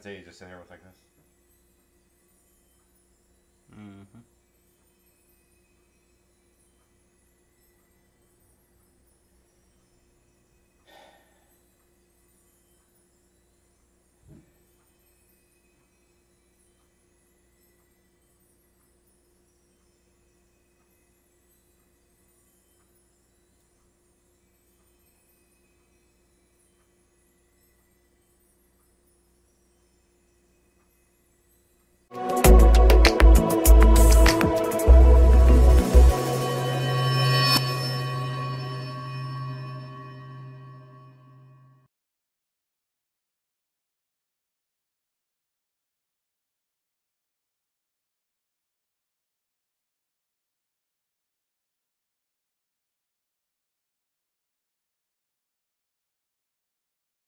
That's tell You just sit here with like this.